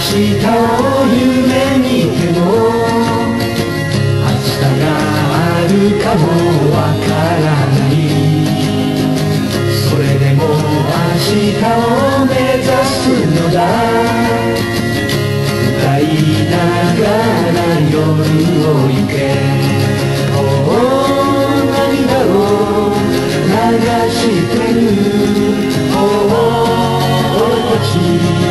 明日を夢見ても明日があるかもわからない。それでも明日を目指すのだ。歌いながら夜を行け。お涙を流してる。おお俺ち